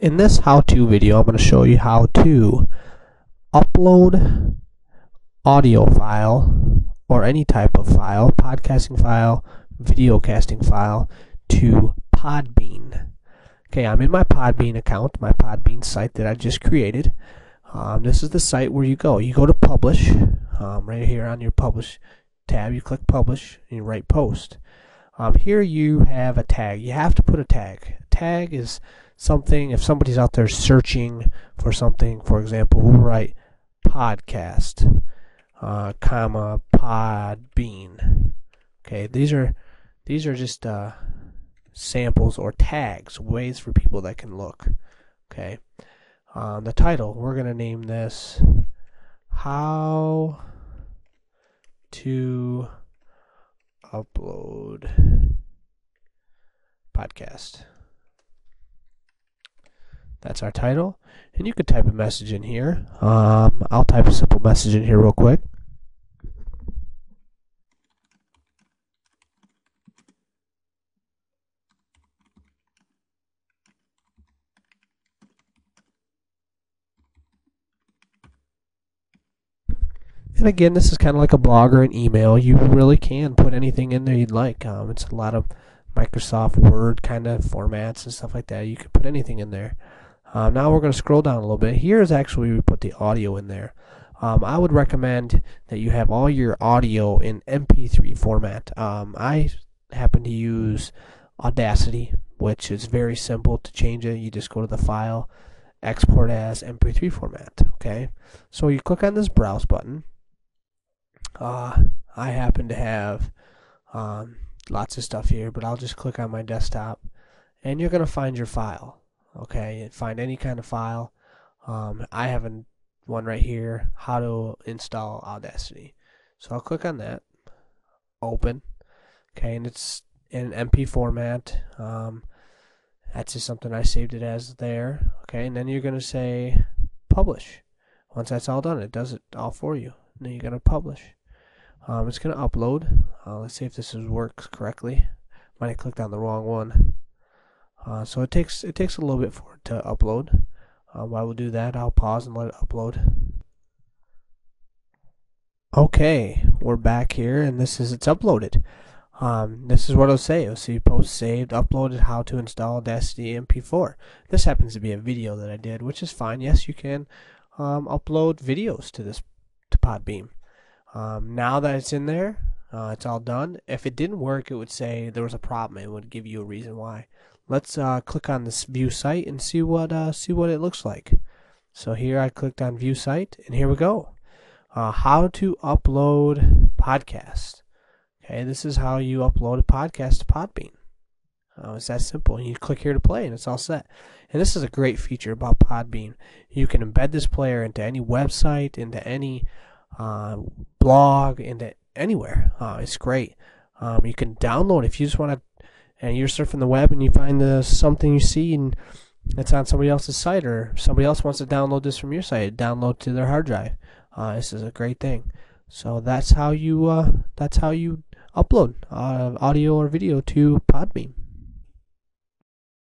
In this how-to video, I'm going to show you how to upload audio file or any type of file, podcasting file, video casting file to Podbean. Okay, I'm in my Podbean account, my Podbean site that I just created. Um, this is the site where you go. You go to publish, um, right here on your publish tab, you click publish and you write post. Um, here you have a tag. You have to put a tag. Tag is something, if somebody's out there searching for something, for example, we'll write podcast, uh, comma, podbean. Okay, these are these are just uh, samples or tags, ways for people that can look. Okay, um, the title, we're going to name this How to Upload Podcast. That's our title. And you could type a message in here. Um, I'll type a simple message in here real quick. And again, this is kind of like a blog or an email. You really can put anything in there you'd like. Um, it's a lot of Microsoft Word kind of formats and stuff like that. You can put anything in there. Um, now we're going to scroll down a little bit. Here's actually we put the audio in there. Um, I would recommend that you have all your audio in MP3 format. Um, I happen to use Audacity, which is very simple to change it. You just go to the file, export as MP3 format. Okay, so you click on this browse button. Uh, I happen to have um, lots of stuff here, but I'll just click on my desktop, and you're going to find your file okay find any kind of file. Um, I have one right here how to install Audacity. So I'll click on that open okay and it's in MP format. Um, that's just something I saved it as there okay and then you're gonna say publish. Once that's all done it does it all for you. And then you're gonna publish. Um, it's gonna upload. Uh, let's see if this works correctly. Might have clicked on the wrong one uh, so it takes it takes a little bit for it to upload. Um, while we do that, I'll pause and let it upload. Okay, we're back here, and this is it's uploaded. Um, this is what it'll say. It'll see post saved, uploaded, how to install Audacity MP4. This happens to be a video that I did, which is fine. Yes, you can um, upload videos to this to Podbean. Um, now that it's in there, uh, it's all done. If it didn't work, it would say there was a problem. It would give you a reason why let's uh, click on this view site and see what uh, see what it looks like. So here I clicked on view site and here we go. Uh, how to upload podcast. Okay, this is how you upload a podcast to Podbean. Uh, it's that simple. You click here to play and it's all set. And this is a great feature about Podbean. You can embed this player into any website, into any uh, blog, into anywhere. Uh, it's great. Um, you can download if you just want to and you're surfing the web and you find the, something you see and it's on somebody else's site or somebody else wants to download this from your site, download to their hard drive. Uh, this is a great thing. So that's how you uh, that's how you upload uh, audio or video to Podbean.